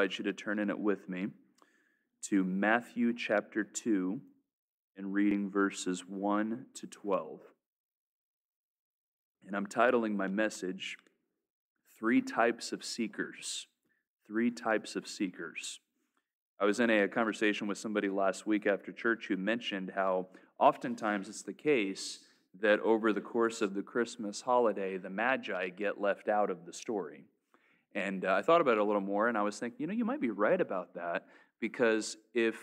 invite you to turn in it with me to Matthew chapter 2 and reading verses 1 to 12. And I'm titling my message, Three Types of Seekers. Three Types of Seekers. I was in a conversation with somebody last week after church who mentioned how oftentimes it's the case that over the course of the Christmas holiday, the Magi get left out of the story. And uh, I thought about it a little more, and I was thinking, you know, you might be right about that because if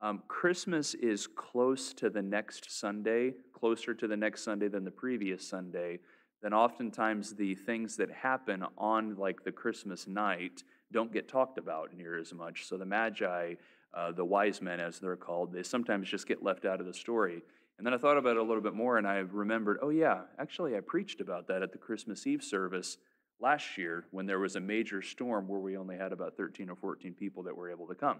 um, Christmas is close to the next Sunday, closer to the next Sunday than the previous Sunday, then oftentimes the things that happen on like the Christmas night don't get talked about near as much. So the Magi, uh, the wise men as they're called, they sometimes just get left out of the story. And then I thought about it a little bit more and I remembered, oh, yeah, actually, I preached about that at the Christmas Eve service last year when there was a major storm where we only had about 13 or 14 people that were able to come.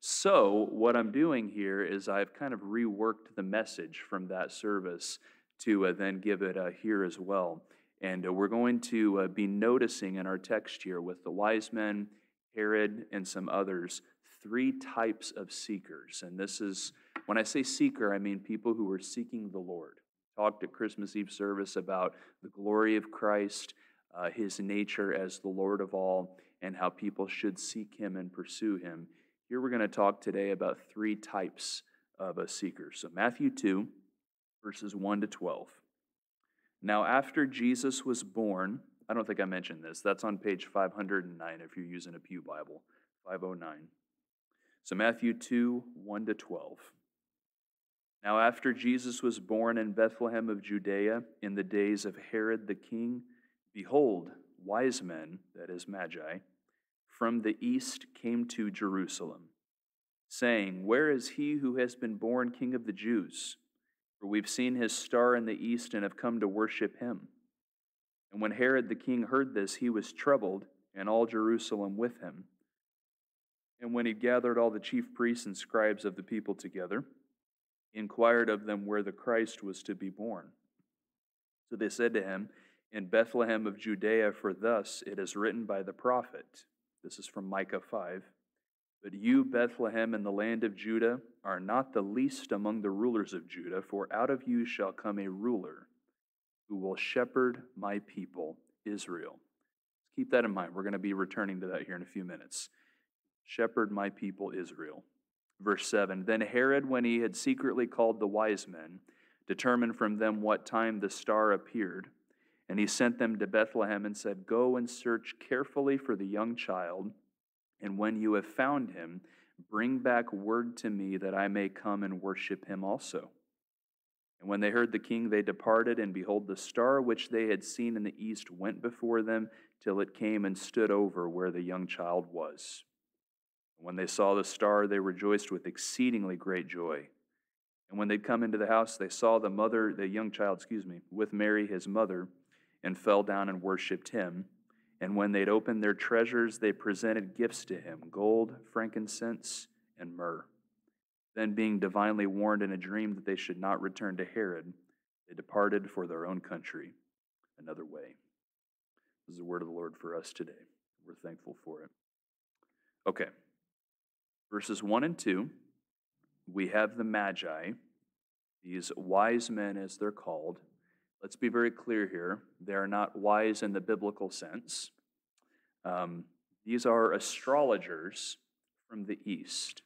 So, what I'm doing here is I've kind of reworked the message from that service to uh, then give it uh, here as well. And uh, we're going to uh, be noticing in our text here with the wise men, Herod, and some others, three types of seekers. And this is when I say seeker, I mean people who are seeking the Lord. Talked at Christmas Eve service about the glory of Christ, uh, his nature as the Lord of all, and how people should seek him and pursue him. Here we're going to talk today about three types of a seeker. So, Matthew 2, verses 1 to 12. Now, after Jesus was born, I don't think I mentioned this, that's on page 509 if you're using a Pew Bible, 509. So, Matthew 2, 1 to 12. Now, after Jesus was born in Bethlehem of Judea in the days of Herod the king, behold, wise men, that is, Magi, from the east came to Jerusalem, saying, Where is he who has been born king of the Jews? For we've seen his star in the east and have come to worship him. And when Herod the king heard this, he was troubled, and all Jerusalem with him. And when he gathered all the chief priests and scribes of the people together, he inquired of them where the Christ was to be born. So they said to him, In Bethlehem of Judea, for thus it is written by the prophet. This is from Micah 5. But you, Bethlehem, in the land of Judah, are not the least among the rulers of Judah, for out of you shall come a ruler who will shepherd my people, Israel. Keep that in mind. We're going to be returning to that here in a few minutes. Shepherd my people, Israel. Verse 7 Then Herod, when he had secretly called the wise men, determined from them what time the star appeared. And he sent them to Bethlehem and said, Go and search carefully for the young child, and when you have found him, bring back word to me that I may come and worship him also. And when they heard the king, they departed, and behold, the star which they had seen in the east went before them till it came and stood over where the young child was. And when they saw the star, they rejoiced with exceedingly great joy. And when they'd come into the house, they saw the mother, the young child, excuse me, with Mary, his mother, and fell down and worshipped him. And when they'd opened their treasures, they presented gifts to him gold, frankincense, and myrrh. Then, being divinely warned in a dream that they should not return to Herod, they departed for their own country another way. This is the word of the Lord for us today. We're thankful for it. Okay, verses 1 and 2, we have the Magi, these wise men as they're called. Let's be very clear here. They are not wise in the biblical sense. Um, these are astrologers from the East.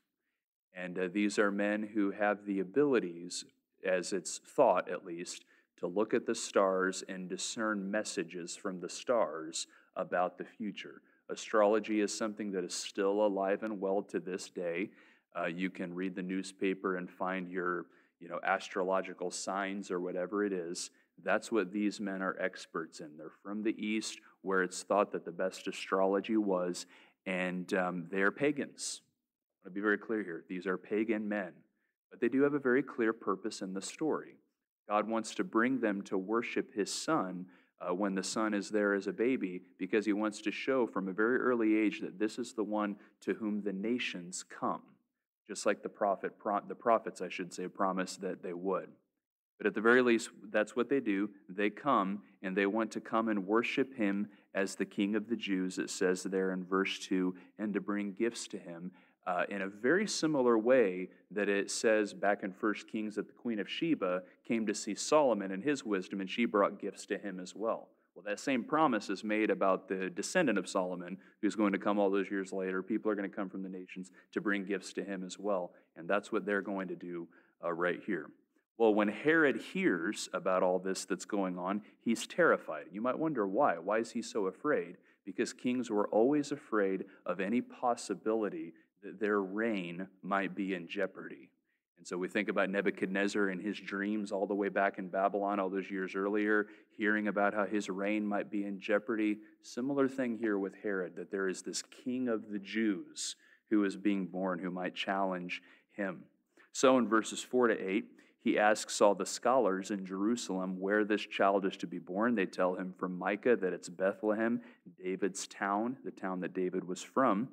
And uh, these are men who have the abilities, as it's thought at least, to look at the stars and discern messages from the stars about the future. Astrology is something that is still alive and well to this day. Uh, you can read the newspaper and find your, you know, astrological signs or whatever it is. That's what these men are experts in. They're from the East, where it's thought that the best astrology was, and um, they're pagans. I want to be very clear here. These are pagan men, but they do have a very clear purpose in the story. God wants to bring them to worship his son uh, when the son is there as a baby because he wants to show from a very early age that this is the one to whom the nations come just like the prophet the prophets i should say promised that they would but at the very least that's what they do they come and they want to come and worship him as the king of the Jews, it says there in verse 2, and to bring gifts to him. Uh, in a very similar way that it says back in 1 Kings that the Queen of Sheba came to see Solomon and his wisdom, and she brought gifts to him as well. Well, that same promise is made about the descendant of Solomon, who's going to come all those years later. People are going to come from the nations to bring gifts to him as well. And that's what they're going to do uh, right here. Well, when Herod hears about all this that's going on, he's terrified. You might wonder why. Why is he so afraid? Because kings were always afraid of any possibility that their reign might be in jeopardy. And so we think about Nebuchadnezzar and his dreams all the way back in Babylon, all those years earlier, hearing about how his reign might be in jeopardy. Similar thing here with Herod, that there is this king of the Jews who is being born who might challenge him. So in verses 4 to 8, he asks all the scholars in Jerusalem where this child is to be born. They tell him from Micah that it's Bethlehem, David's town, the town that David was from.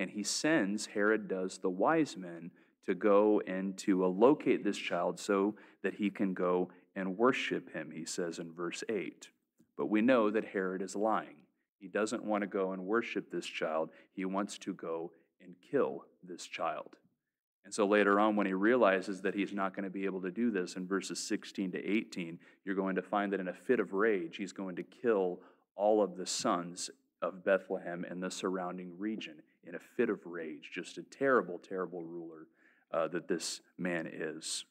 And he sends, Herod does, the wise men to go and to locate this child so that he can go and worship him, he says in verse 8. But we know that Herod is lying. He doesn't want to go and worship this child, he wants to go and kill this child. And so later on, when he realizes that he's not going to be able to do this, in verses 16 to 18, you're going to find that in a fit of rage, he's going to kill all of the sons of Bethlehem and the surrounding region in a fit of rage. Just a terrible, terrible ruler uh, that this man is.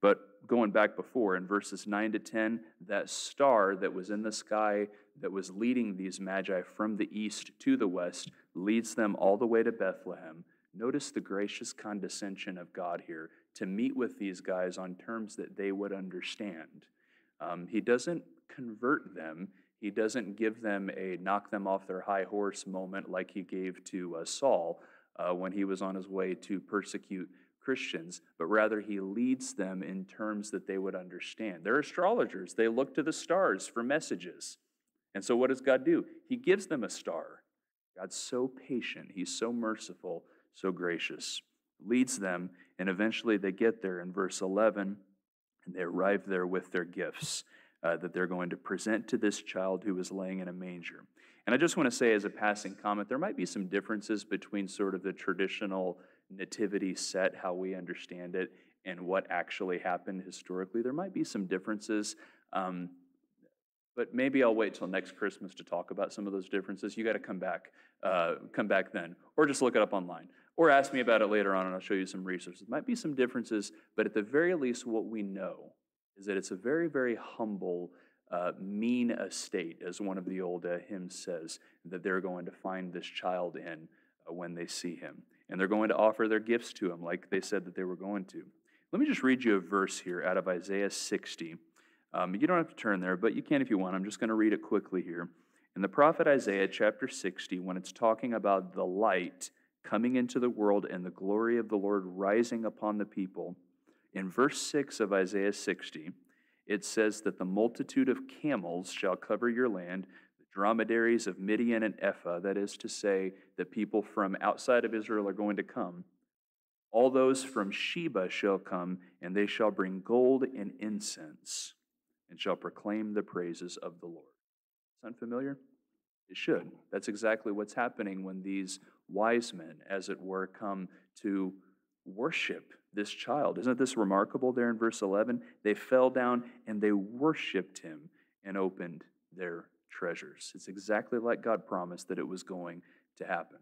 But going back before, in verses 9 to 10, that star that was in the sky that was leading these magi from the east to the west leads them all the way to Bethlehem. Notice the gracious condescension of God here to meet with these guys on terms that they would understand. Um, he doesn't convert them, he doesn't give them a knock them off their high horse moment like he gave to uh, Saul uh, when he was on his way to persecute Christians, but rather he leads them in terms that they would understand. They're astrologers, they look to the stars for messages. And so, what does God do? He gives them a star. God's so patient, He's so merciful, so gracious. Leads them, and eventually they get there in verse 11, and they arrive there with their gifts uh, that they're going to present to this child who is laying in a manger. And I just want to say, as a passing comment, there might be some differences between sort of the traditional nativity set, how we understand it, and what actually happened historically. There might be some differences. Um, but maybe I'll wait till next Christmas to talk about some of those differences. You got to come back, uh, come back then, or just look it up online, or ask me about it later on, and I'll show you some resources. Might be some differences, but at the very least, what we know is that it's a very, very humble uh, mean estate, as one of the old uh, hymns says, that they're going to find this child in uh, when they see him. And they're going to offer their gifts to him, like they said that they were going to. Let me just read you a verse here out of Isaiah 60. Um, you don't have to turn there, but you can if you want. I'm just going to read it quickly here. In the prophet Isaiah, chapter 60, when it's talking about the light coming into the world and the glory of the Lord rising upon the people, in verse 6 of Isaiah 60, it says that the multitude of camels shall cover your land, the dromedaries of Midian and Ephah, that is to say, the people from outside of Israel are going to come. All those from Sheba shall come, and they shall bring gold and incense, and shall proclaim the praises of the Lord. Sound familiar? It should. That's exactly what's happening when these wise men, as it were, come to worship this child. Isn't this remarkable there in verse 11? They fell down and they worshiped him and opened their treasures. It's exactly like God promised that it was going to happen.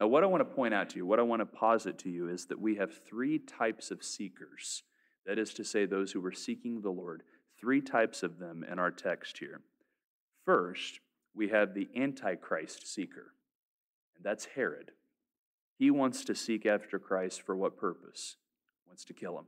Now, what I want to point out to you, what I want to posit to you, is that we have three types of seekers. That is to say, those who were seeking the Lord. Three types of them in our text here. First, we have the Antichrist seeker, and that's Herod. He wants to seek after Christ for what purpose? Wants to kill him.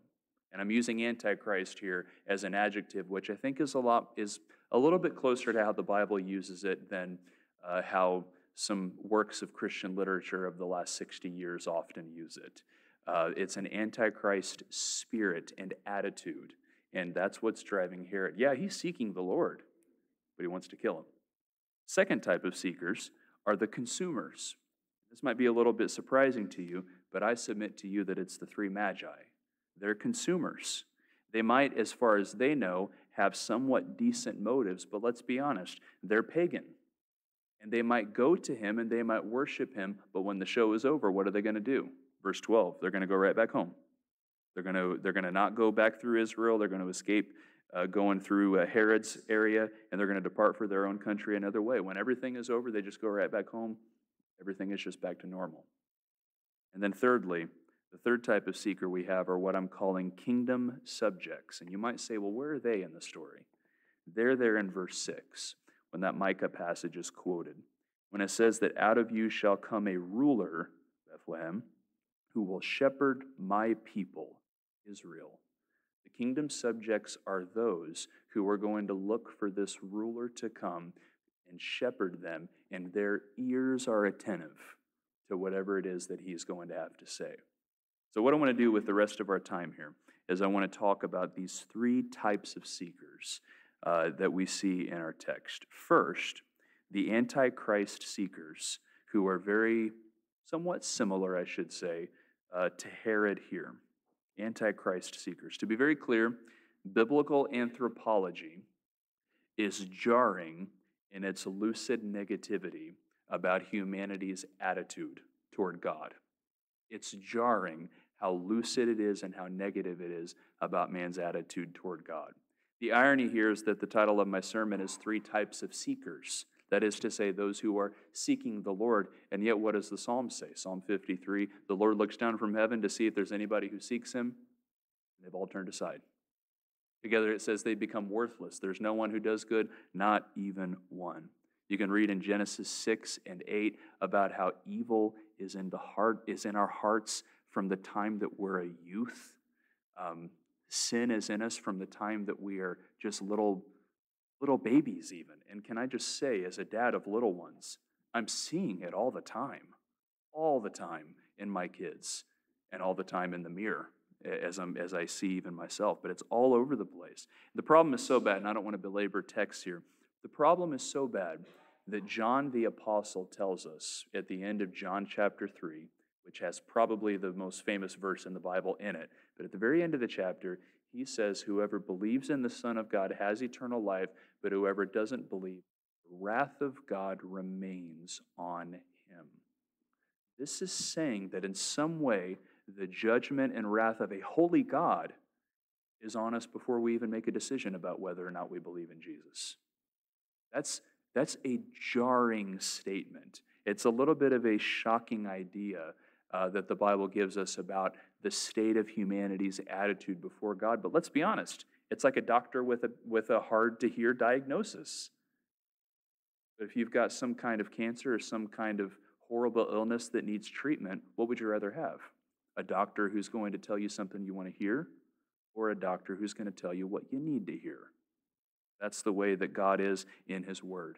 And I'm using antichrist here as an adjective, which I think is a lot is a little bit closer to how the Bible uses it than uh, how some works of Christian literature of the last 60 years often use it. Uh, it's an antichrist spirit and attitude, and that's what's driving Herod. Yeah, he's seeking the Lord, but he wants to kill him. Second type of seekers are the consumers. This might be a little bit surprising to you, but I submit to you that it's the three magi. They're consumers. They might, as far as they know, have somewhat decent motives, but let's be honest, they're pagan. And they might go to him and they might worship him, but when the show is over, what are they going to do? Verse 12, they're going to go right back home. They're going to, they're going to not go back through Israel. They're going to escape uh, going through uh, Herod's area, and they're going to depart for their own country another way. When everything is over, they just go right back home. Everything is just back to normal. And then, thirdly, the third type of seeker we have are what I'm calling kingdom subjects. And you might say, well, where are they in the story? They're there in verse 6 when that Micah passage is quoted. When it says that out of you shall come a ruler, Bethlehem, who will shepherd my people, Israel. The kingdom subjects are those who are going to look for this ruler to come and shepherd them, and their ears are attentive to whatever it is that he's going to have to say. So, what I want to do with the rest of our time here is I want to talk about these three types of seekers uh, that we see in our text. First, the Antichrist seekers, who are very, somewhat similar, I should say, uh, to Herod here. Antichrist seekers. To be very clear, biblical anthropology is jarring in its lucid negativity about humanity's attitude toward God. It's jarring how lucid it is and how negative it is about man's attitude toward God. The irony here is that the title of my sermon is Three Types of Seekers. That is to say, those who are seeking the Lord. And yet, what does the psalm say? Psalm 53 The Lord looks down from heaven to see if there's anybody who seeks him. They've all turned aside. Together, it says they become worthless. There's no one who does good, not even one. You can read in Genesis 6 and 8 about how evil is in the heart is in our hearts from the time that we're a youth. Um, sin is in us from the time that we are just little, little babies, even. And can I just say, as a dad of little ones, I'm seeing it all the time, all the time in my kids, and all the time in the mirror as, I'm, as I see even myself. But it's all over the place. The problem is so bad, and I don't want to belabor text here. The problem is so bad that John the Apostle tells us at the end of John chapter 3 which has probably the most famous verse in the Bible in it. But at the very end of the chapter, he says, Whoever believes in the Son of God has eternal life, but whoever doesn't believe, the wrath of God remains on him. This is saying that in some way, the judgment and wrath of a holy God is on us before we even make a decision about whether or not we believe in Jesus. That's, that's a jarring statement. It's a little bit of a shocking idea uh, that the Bible gives us about the state of humanity's attitude before God. But let's be honest, it's like a doctor with a, with a hard to hear diagnosis. But if you've got some kind of cancer or some kind of horrible illness that needs treatment, what would you rather have? A doctor who's going to tell you something you want to hear, or a doctor who's going to tell you what you need to hear? That's the way that God is in His Word.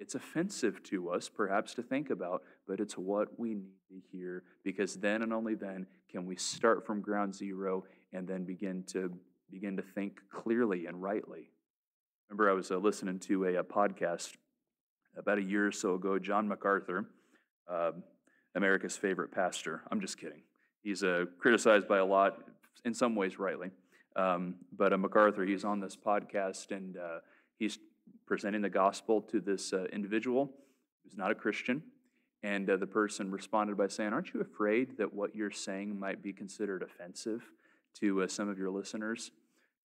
It's offensive to us, perhaps, to think about, but it's what we need to hear because then and only then can we start from ground zero and then begin to begin to think clearly and rightly. Remember, I was uh, listening to a, a, podcast about a year or so ago. John MacArthur, uh, America's favorite pastor. I'm just kidding. He's uh, criticized by a lot, in some ways, rightly. Um, but uh, MacArthur, he's on this podcast and uh, he's presenting the gospel to this uh, individual who's not a Christian. And the person responded by saying, Aren't you afraid that what you're saying might be considered offensive to uh, some of your listeners?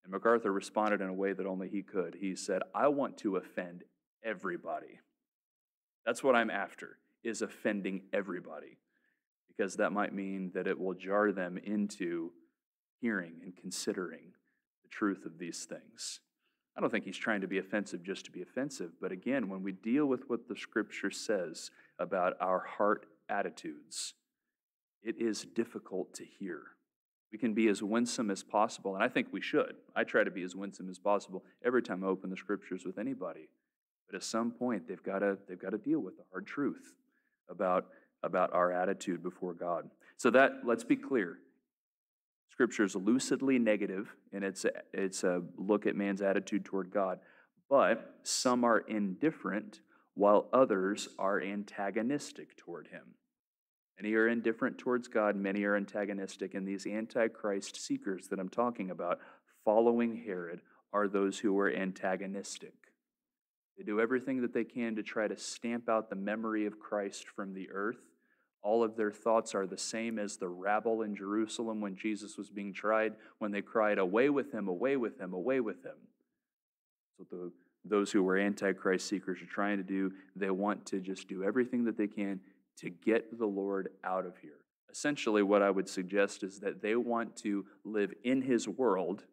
And MacArthur responded in a way that only he could. He said, I want to offend everybody. That's what I'm after, is offending everybody. Because that might mean that it will jar them into hearing and considering the truth of these things. I don't think he's trying to be offensive just to be offensive, but again, when we deal with what the scripture says about our heart attitudes, it is difficult to hear. We can be as winsome as possible, and I think we should. I try to be as winsome as possible every time I open the scriptures with anybody. But at some point, they've got to, they've got to deal with the hard truth about, about our attitude before God. So that, let's be clear, Scripture is lucidly negative in its, its a look at man's attitude toward God, but some are indifferent while others are antagonistic toward him. Many are indifferent towards God, many are antagonistic, and these antichrist seekers that I'm talking about, following Herod, are those who are antagonistic. They do everything that they can to try to stamp out the memory of Christ from the earth. All of their thoughts are the same as the rabble in Jerusalem when Jesus was being tried, when they cried, Away with him, away with him, away with him. So the, those who were Antichrist seekers are trying to do. They want to just do everything that they can to get the Lord out of here. Essentially, what I would suggest is that they want to live in his world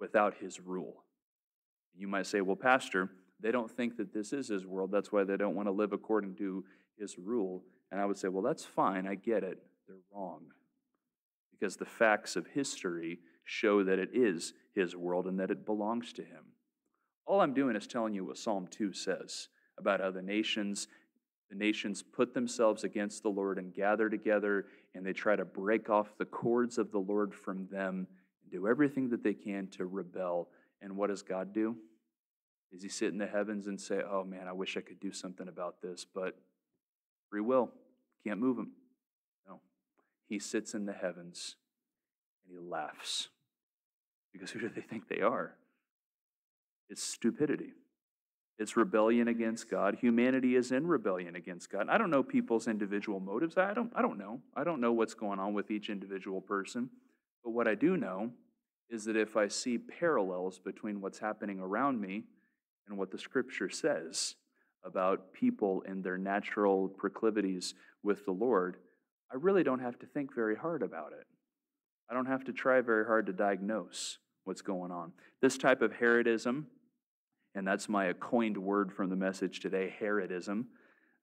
without his rule. You might say, Well, Pastor, they don't think that this is his world. That's why they don't want to live according to his rule. And I would say, well, that's fine. I get it. They're wrong. Because the facts of history show that it is his world and that it belongs to him. All I'm doing is telling you what Psalm 2 says about other nations the nations put themselves against the Lord and gather together and they try to break off the cords of the Lord from them and do everything that they can to rebel. And what does God do? Does he sit in the heavens and say, Oh man, I wish I could do something about this, but free will, can't move him? No. He sits in the heavens and he laughs. Because who do they think they are? It's stupidity. It's rebellion against God. Humanity is in rebellion against God. I don't know people's individual motives. I don't, I don't know. I don't know what's going on with each individual person. But what I do know is that if I see parallels between what's happening around me and what the scripture says about people and their natural proclivities with the Lord, I really don't have to think very hard about it. I don't have to try very hard to diagnose what's going on. This type of Herodism, and that's my coined word from the message today Herodism.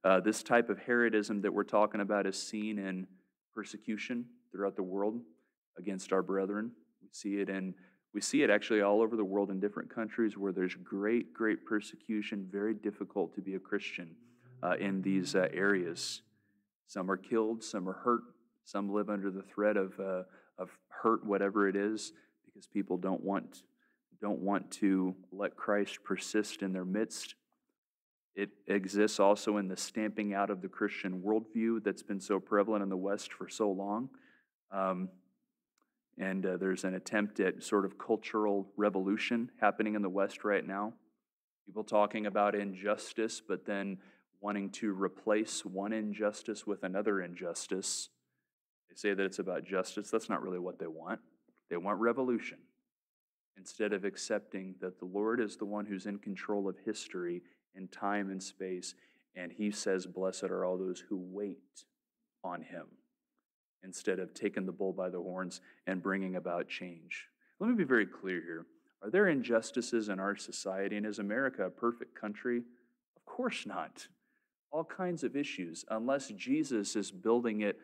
Uh, this type of Herodism that we're talking about is seen in persecution throughout the world against our brethren. We see it in we see it actually all over the world in different countries where there's great, great persecution, very difficult to be a Christian uh, in these uh, areas. Some are killed, some are hurt, some live under the threat of, uh, of hurt, whatever it is, because people don't want, don't want to let Christ persist in their midst. It exists also in the stamping out of the Christian worldview that's been so prevalent in the West for so long. Um, and uh, there's an attempt at sort of cultural revolution happening in the West right now. People talking about injustice, but then wanting to replace one injustice with another injustice. They say that it's about justice. That's not really what they want. They want revolution instead of accepting that the Lord is the one who's in control of history and time and space. And he says, Blessed are all those who wait on him instead of taking the bull by the horns and bringing about change. Let me be very clear here. Are there injustices in our society? And is America a perfect country? Of course not. All kinds of issues. Unless Jesus is building it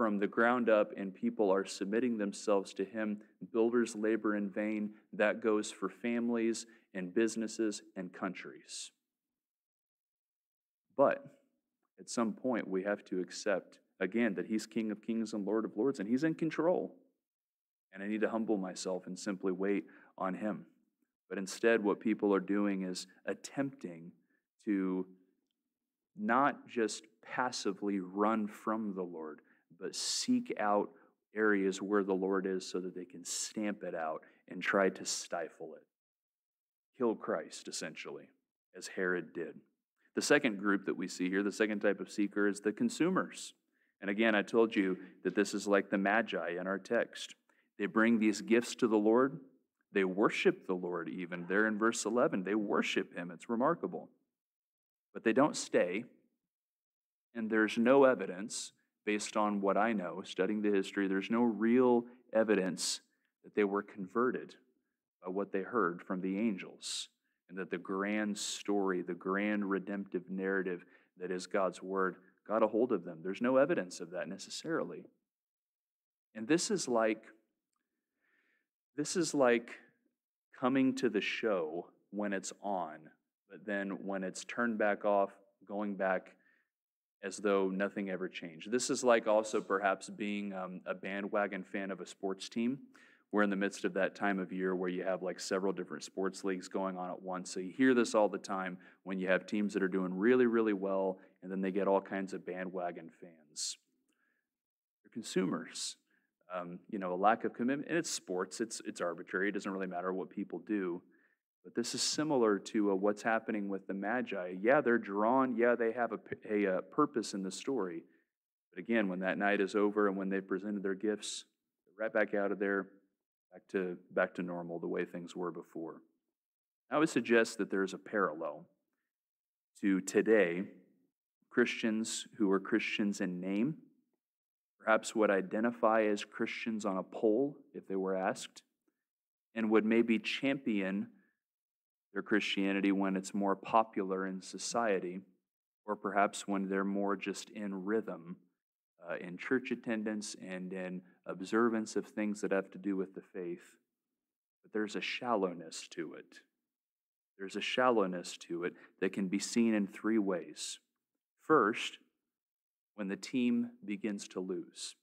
from the ground up and people are submitting themselves to Him, builders labor in vain. That goes for families and businesses and countries. But at some point, we have to accept again that He's King of kings and Lord of lords, and He's in control. And I need to humble myself and simply wait on Him. But instead, what people are doing is attempting to not just passively run from the Lord, but seek out areas where the Lord is so that they can stamp it out and try to stifle it. Kill Christ, essentially, as Herod did. The second group that we see here, the second type of seeker, is the consumers. And again, I told you that this is like the Magi in our text. They bring these gifts to the Lord. They worship the Lord, even. There in verse 11, they worship Him. It's remarkable. But they don't stay. And there's no evidence, based on what I know, studying the history, there's no real evidence that they were converted by what they heard from the angels. And that the grand story, the grand redemptive narrative that is God's word, got a hold of them. There's no evidence of that necessarily. And this is like this is like coming to the show when it's on, but then when it's turned back off, going back as though nothing ever changed. This is like also perhaps being um, a bandwagon fan of a sports team. We're in the midst of that time of year where you have like several different sports leagues going on at once. So you hear this all the time when you have teams that are doing really, really well and then they get all kinds of bandwagon fans. They're consumers. Um, you know, a lack of commitment, and it's sports, it's, it's arbitrary, it doesn't really matter what people do. But this is similar to uh, what's happening with the Magi. Yeah, they're drawn. Yeah, they have a, a, a, uh, purpose in the story. But again, when that night is over and when they've presented their gifts, they're right back out of there, back to, back to normal, the way things were before. I would suggest that there's a parallel to today Christians who are Christians in name, perhaps would identify as Christians on a poll if they were asked, and would maybe champion their Christianity when it's more popular in society, or perhaps when they're more just in rhythm uh, in church attendance and in observance of things that have to do with the faith. But there's a shallowness to it. There's a shallowness to it that can be seen in three ways. First, when the team begins to lose.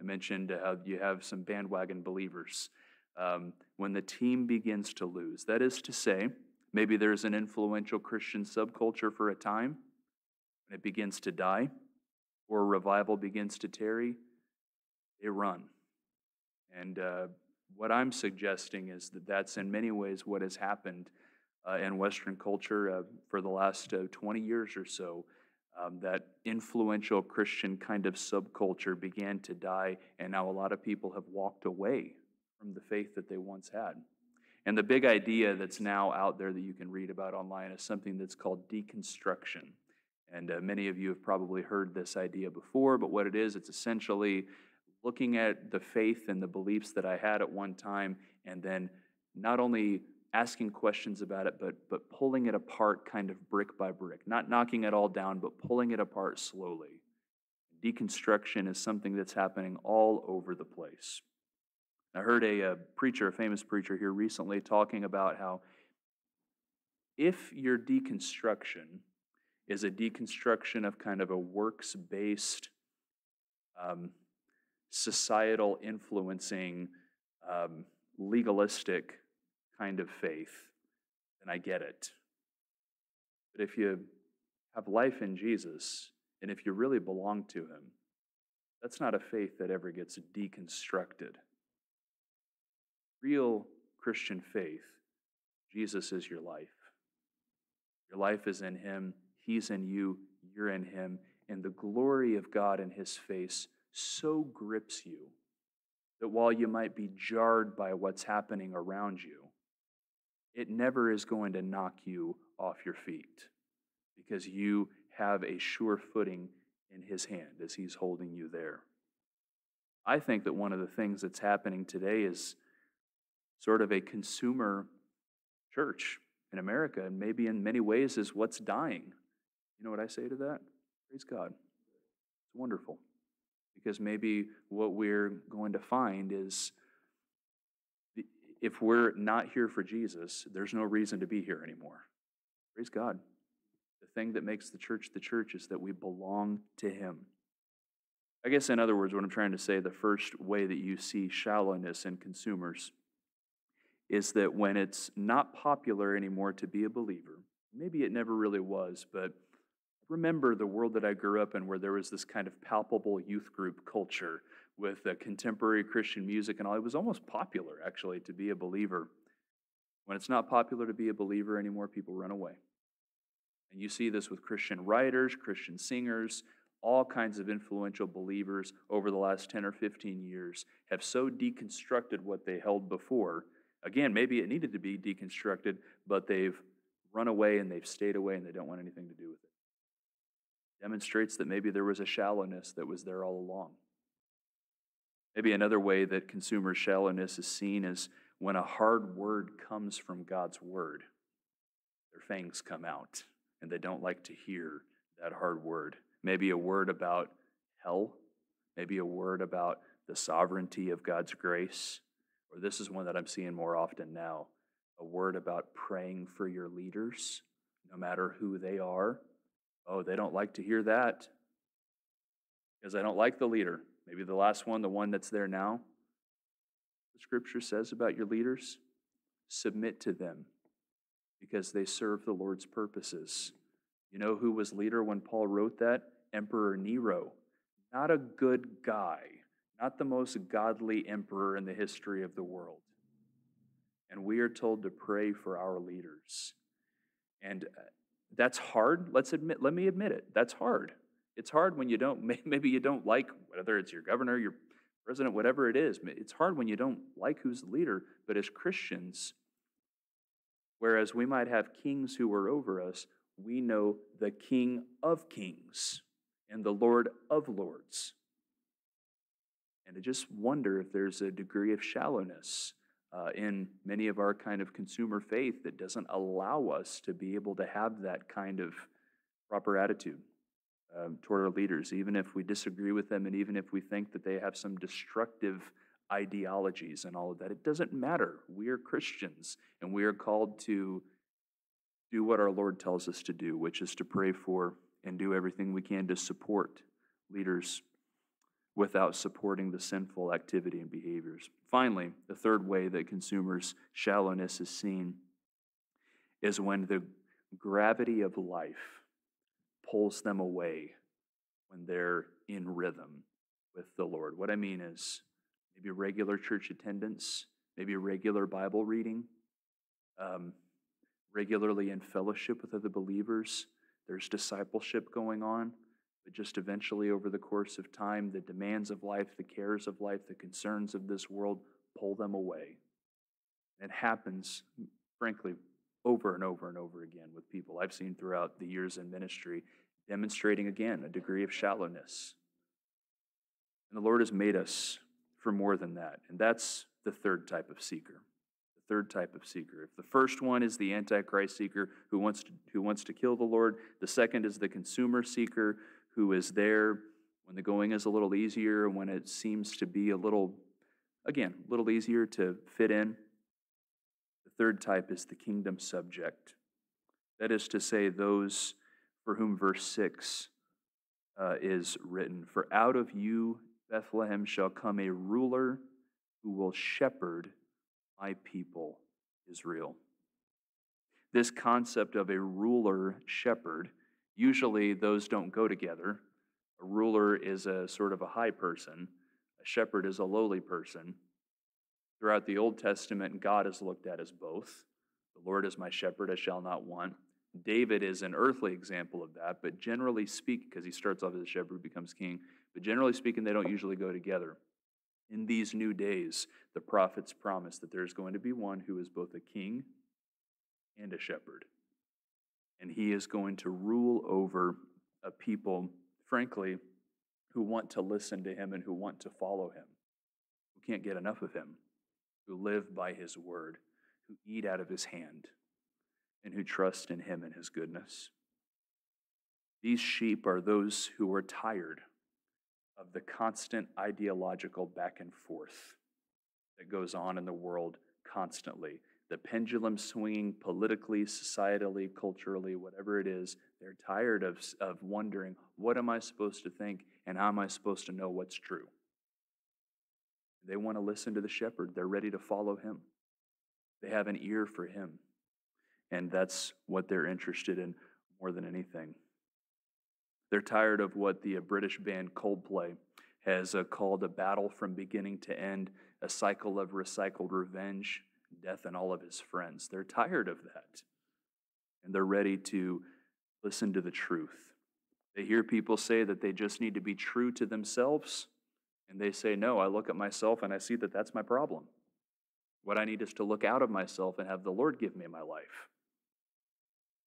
I mentioned how you have some bandwagon believers. Um, when the team begins to lose, that is to say, maybe there's an influential Christian subculture for a time, and it begins to die, or revival begins to tarry, they run. And uh, what I'm suggesting is that that's in many ways what has happened uh, in Western culture uh, for the last uh, 20 years or so um, that influential Christian kind of subculture began to die, and now a lot of people have walked away from the faith that they once had. And the big idea that's now out there that you can read about online is something that's called deconstruction. And uh, many of you have probably heard this idea before, but what it is, it's essentially looking at the faith and the beliefs that I had at one time, and then not only asking questions about it, but, but pulling it apart kind of brick by brick, not knocking it all down, but pulling it apart slowly. Deconstruction is something that's happening all over the place. I heard a, a preacher, a famous preacher here recently, talking about how if your deconstruction is a deconstruction of kind of a works based, um, societal influencing, um, legalistic kind of faith, then I get it. But if you have life in Jesus, and if you really belong to Him, that's not a faith that ever gets deconstructed. Real Christian faith, Jesus is your life. Your life is in Him, He's in you, you're in Him, and the glory of God in His face so grips you that while you might be jarred by what's happening around you, it never is going to knock you off your feet because you have a sure footing in His hand as He's holding you there. I think that one of the things that's happening today is sort of a consumer church in America, and maybe in many ways is what's dying. You know what I say to that? Praise God. It's wonderful. Because maybe what we're going to find is if we're not here for Jesus, there's no reason to be here anymore. Praise God. The thing that makes the church the church is that we belong to Him. I guess, in other words, what I'm trying to say, the first way that you see shallowness in consumers is that when it's not popular anymore to be a believer, maybe it never really was, but remember the world that I grew up in where there was this kind of palpable youth group culture with uh, contemporary Christian music and all. It was almost popular, actually, to be a believer. When it's not popular to be a believer anymore, people run away. And you see this with Christian writers, Christian singers, all kinds of influential believers over the last 10 or 15 years have so deconstructed what they held before. Again, maybe it needed to be deconstructed, but they've run away and they've stayed away and they don't want anything to do with it. Demonstrates that maybe there was a shallowness that was there all along. Maybe another way that consumer shallowness is seen is when a hard word comes from God's word, their fangs come out and they don't like to hear that hard word. Maybe a word about hell, maybe a word about the sovereignty of God's grace, or this is one that I'm seeing more often now a word about praying for your leaders, no matter who they are. Oh, they don't like to hear that because I don't like the leader. Maybe the last one, the one that's there now. The scripture says about your leaders submit to them because they serve the Lord's purposes. You know who was leader when Paul wrote that? Emperor Nero. Not a good guy, not the most godly emperor in the history of the world. and we are told to pray for our leaders. And uh, that's hard. Let's admit, let me admit it. That's hard. It's hard when you don't, maybe you don't like, whether it's your governor, your president, whatever it is. It's hard when you don't like who's the leader. But as Christians, whereas we might have kings who are over us, we know the King of kings and the Lord of lords. And I just wonder if there's a degree of shallowness uh, in many of our kind of consumer faith that doesn't allow us to be able to have that kind of proper attitude um, toward our leaders, even if we disagree with them and even if we think that they have some destructive ideologies and all of that. It doesn't matter. We are Christians and we are called to do what our Lord tells us to do, which is to pray for and do everything we can to support leaders without supporting the sinful activity and behaviors. Finally, the third way that consumers' shallowness is seen is when the gravity of life pulls them away when they're in rhythm with the Lord. What I mean is maybe regular church attendance, maybe regular Bible reading, um, regularly in fellowship with other believers. There's discipleship going on but just eventually over the course of time, the demands of life, the cares of life, the concerns of this world pull them away. It happens, frankly, over and over and over again with people I've seen throughout the years in ministry, demonstrating again a degree of shallowness. And the Lord has made us for more than that. And that's the third type of seeker. The third type of seeker. If the first one is the Antichrist seeker who wants to, who wants to kill the Lord, the second is the consumer seeker who is there when the going is a little easier, when it seems to be a little, again, a little easier to fit in. The third type is the kingdom subject. That is to say, those for whom verse 6 uh, is written For out of you, Bethlehem, shall come a ruler who will shepherd my people, Israel. This concept of a ruler shepherd Usually, those don't go together. A ruler is a sort of a high person, a shepherd is a lowly person. Throughout the Old Testament, God is looked at as both. The Lord is my shepherd, I shall not want. David is an earthly example of that, but generally speaking, because he starts off as a shepherd, becomes king, but generally speaking, they don't usually go together. In these new days, the prophets promise that there's going to be one who is both a king and a shepherd and he is going to rule over a people, frankly, who want to listen to him and who want to follow him, who can't get enough of him, who live by his word, who eat out of his hand, and who trust in him and his goodness. These sheep are those who are tired of the constant ideological back and forth that goes on in the world constantly the pendulum swinging politically, societally, culturally, whatever it is. They're tired of, of wondering, what am I supposed to think and how am I supposed to know what's true? They want to listen to the shepherd, they're ready to follow him. They have an ear for him. And that's what they're interested in more than anything. They're tired of what the British band Coldplay has uh, called a battle from beginning to end, a cycle of recycled revenge death and all of his friends. They're tired of that. And they're ready to listen to the truth. They hear people say that they just need to be true to themselves. And they say, No, I look at myself and I see that that's my problem. What I need is to look out of myself and have the Lord give me my life.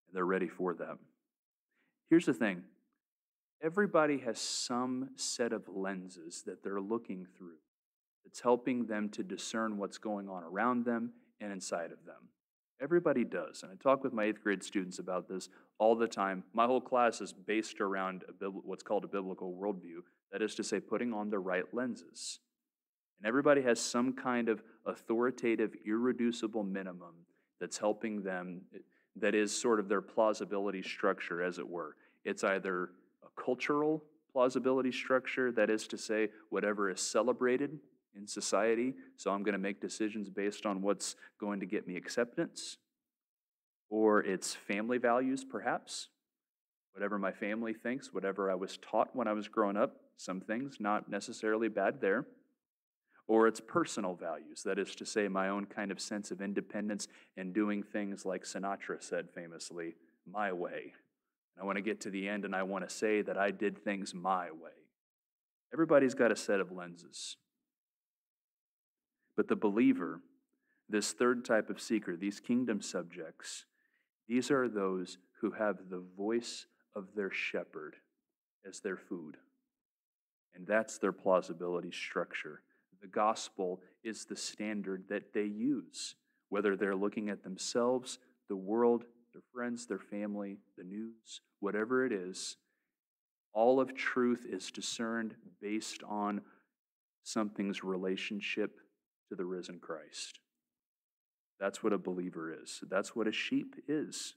And they're ready for that. Here's the thing everybody has some set of lenses that they're looking through that's helping them to discern what's going on around them and inside of them. Everybody does. And I talk with my eighth grade students about this all the time. My whole class is based around what's called a biblical worldview. That is to say, putting on the right lenses. And everybody has some kind of authoritative, irreducible minimum that's helping them, that is sort of their plausibility structure, as it were. It's either a cultural plausibility structure, that is to say, whatever is celebrated in society, so I'm going to make decisions based on what's going to get me acceptance. Or it's family values, perhaps. Whatever my family thinks, whatever I was taught when I was growing up, some things not necessarily bad there. or it's personal values, that is to say, my own kind of sense of independence and doing things like Sinatra said famously, my way. I want to get to the end and I want to say that I did things my way. Everybody's got a set of lenses. But the believer, this third type of seeker, these kingdom subjects, these are those who have the voice of their shepherd as their food. And that's their plausibility structure. The gospel is the standard that they use, whether they're looking at themselves, the world, their friends, their family, the news, whatever it is. All of truth is discerned based on something's relationship to the risen Christ. That's what a believer is. That's what a sheep is.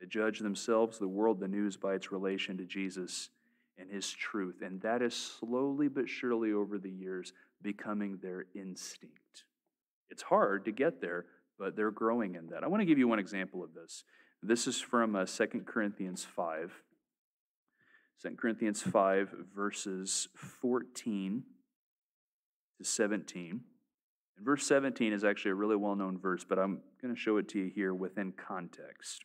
They judge themselves, the world, the news by its relation to Jesus and his truth. And that is slowly but surely over the years becoming their instinct. It's hard to get there, but they're growing in that. I want to give you one example of this. This is from uh, 2 Corinthians 5. 2 Corinthians 5, verses 14 to 17. And verse 17 is actually a really well known verse, but I'm going to show it to you here within context.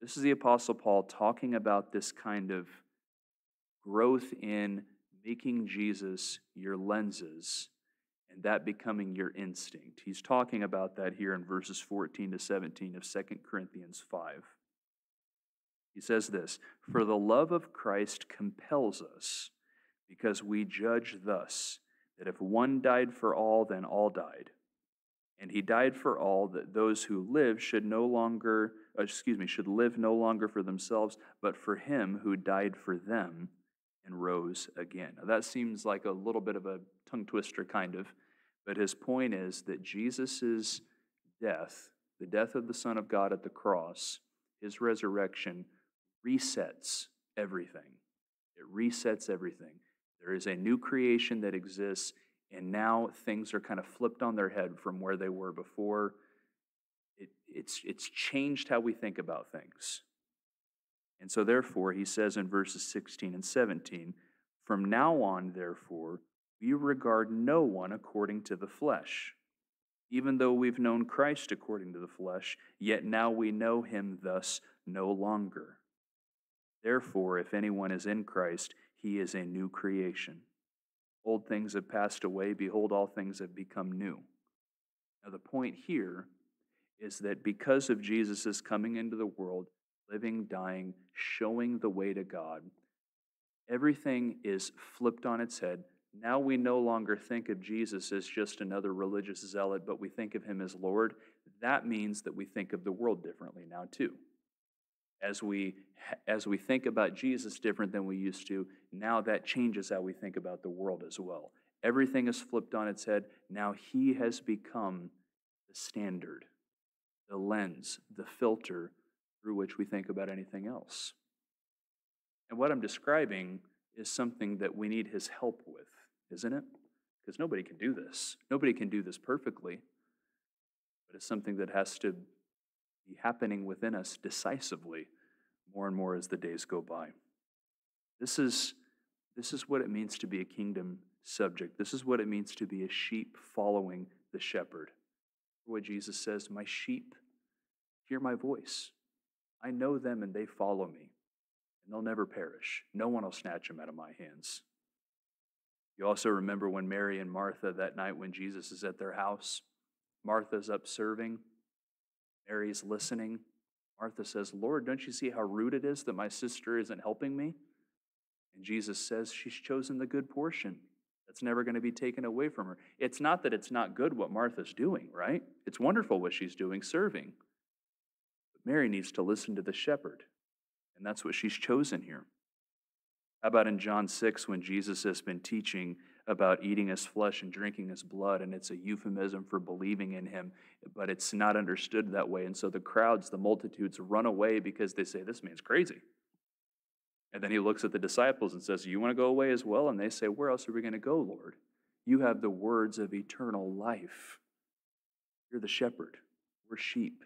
This is the Apostle Paul talking about this kind of growth in making Jesus your lenses and that becoming your instinct. He's talking about that here in verses 14 to 17 of 2 Corinthians 5. He says this For the love of Christ compels us, because we judge thus that if one died for all, then all died. And he died for all, that those who live should no longer, uh, excuse me, should live no longer for themselves, but for him who died for them and rose again. Now, that seems like a little bit of a tongue twister, kind of, but his point is that Jesus' death, the death of the Son of God at the cross, his resurrection, resets everything. It resets everything. There is a new creation that exists, and now things are kind of flipped on their head from where they were before. It, it's, it's changed how we think about things. And so, therefore, he says in verses 16 and 17, From now on, therefore, we regard no one according to the flesh. Even though we've known Christ according to the flesh, yet now we know him thus no longer. Therefore, if anyone is in Christ, he is a new creation. Old things have passed away, behold, all things have become new. Now, the point here is that because of Jesus' coming into the world, living, dying, showing the way to God. Everything is flipped on its head. Now we no longer think of Jesus as just another religious zealot, but we think of him as Lord. That means that we think of the world differently now, too. As we, as we think about Jesus different than we used to, now that changes how we think about the world as well. Everything is flipped on its head. Now he has become the standard, the lens, the filter through which we think about anything else. And what I'm describing is something that we need his help with, isn't it? Because nobody can do this. Nobody can do this perfectly. But it's something that has to be happening within us decisively more and more as the days go by. This is, this is what it means to be a kingdom subject. This is what it means to be a sheep following the shepherd. What Jesus says, My sheep hear my voice. I know them and they follow me, and they'll never perish. No one will snatch them out of my hands. You also remember when Mary and Martha, that night when Jesus is at their house, Martha's up serving, Mary's listening. Martha says, Lord, don't you see how rude it is that my sister isn't helping me? And Jesus says she's chosen the good portion. That's never going to be taken away from her. It's not that it's not good what Martha's doing, right? It's wonderful what she's doing, serving. But Mary needs to listen to the shepherd, and that's what she's chosen here. How about in John 6 when Jesus has been teaching about eating his flesh and drinking his blood, and it's a euphemism for believing in him, but it's not understood that way. And so the crowds, the multitudes, run away because they say, This man's crazy. And then he looks at the disciples and says, You want to go away as well? And they say, Where else are we going to go, Lord? You have the words of eternal life. You're the shepherd, we're sheep.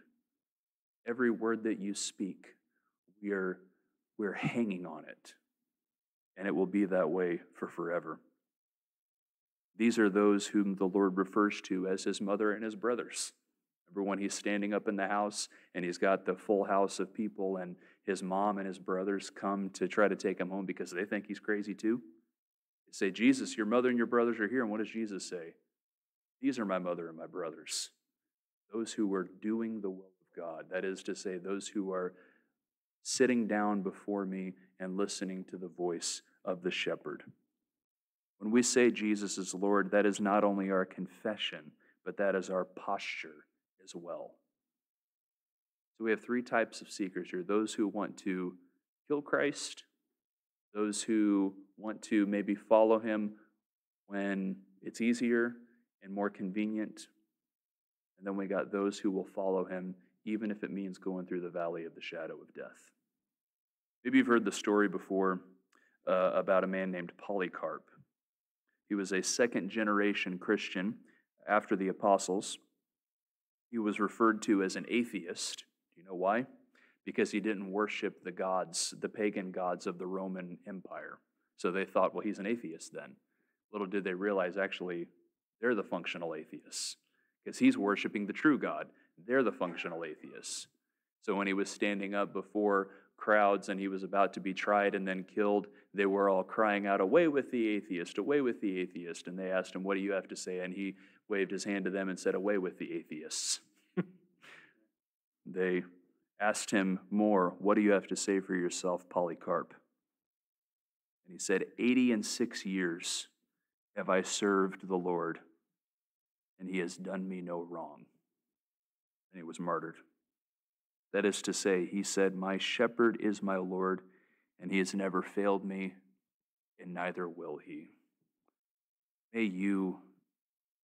Every word that you speak, we're, we're hanging on it. And it will be that way for forever. These are those whom the Lord refers to as his mother and his brothers. Remember when he's standing up in the house and he's got the full house of people, and his mom and his brothers come to try to take him home because they think he's crazy too? They say, Jesus, your mother and your brothers are here. And what does Jesus say? These are my mother and my brothers, those who are doing the will of God. That is to say, those who are sitting down before me and listening to the voice of the shepherd. When we say Jesus is Lord, that is not only our confession, but that is our posture as well. So we have three types of seekers here those who want to kill Christ, those who want to maybe follow him when it's easier and more convenient. And then we got those who will follow him even if it means going through the valley of the shadow of death. Maybe you've heard the story before uh, about a man named Polycarp. He was a second generation Christian after the apostles. He was referred to as an atheist. Do you know why? Because he didn't worship the gods, the pagan gods of the Roman Empire. So they thought, well, he's an atheist then. Little did they realize, actually, they're the functional atheists because he's worshiping the true God. They're the functional atheists. So when he was standing up before crowds and he was about to be tried and then killed, they were all crying out, Away with the atheist, away with the atheist. And they asked him, What do you have to say? And he waved his hand to them and said, Away with the atheists. they asked him more, What do you have to say for yourself, Polycarp? And he said, Eighty and six years have I served the Lord, and he has done me no wrong. And he was martyred. That is to say, he said, My shepherd is my Lord, and he has never failed me, and neither will he. May you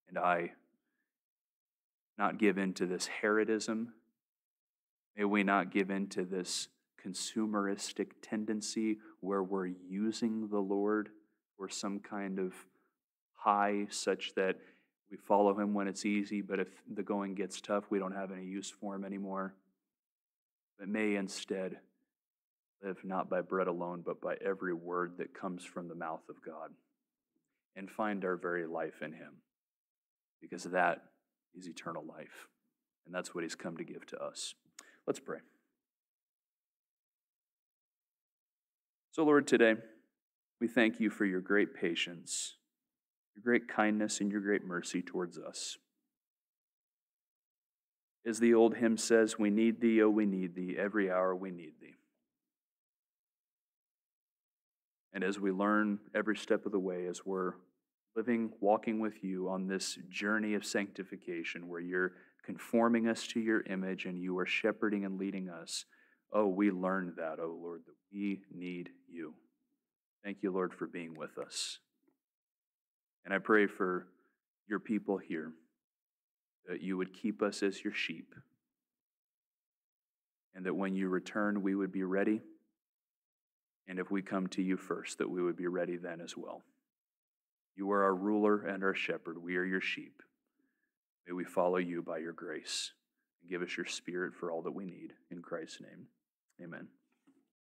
and I not give in to this Herodism. May we not give in to this consumeristic tendency where we're using the Lord for some kind of high, such that we follow him when it's easy, but if the going gets tough, we don't have any use for him anymore but may instead live not by bread alone, but by every word that comes from the mouth of God, and find our very life in Him, because that is eternal life, and that's what He's come to give to us. Let's pray. So, Lord, today we thank you for your great patience, your great kindness, and your great mercy towards us. As the old hymn says, we need thee, oh, we need thee, every hour we need thee. And as we learn every step of the way, as we're living, walking with you on this journey of sanctification where you're conforming us to your image and you are shepherding and leading us, oh, we learn that, oh Lord, that we need you. Thank you, Lord, for being with us. And I pray for your people here that you would keep us as your sheep, and that when you return, we would be ready. And if we come to you first, that we would be ready then as well. You are our ruler and our shepherd. We are your sheep. May we follow you by your grace and give us your spirit for all that we need. In Christ's name, amen.